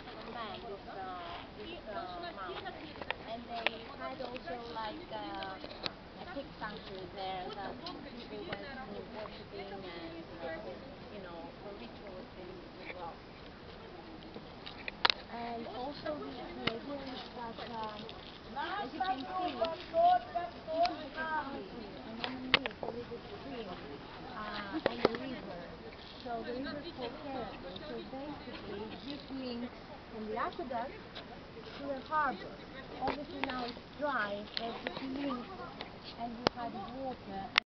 a man, this, uh, this uh, mountain. And they had also like uh, a pig sanctuary there that people went to worshipping and, uh, you know, for rituals in the rock. And also the, the that, um, as you can see, the. So the river is called. Aqueduct to the harbor. Obviously now it's dry, but it links and we had water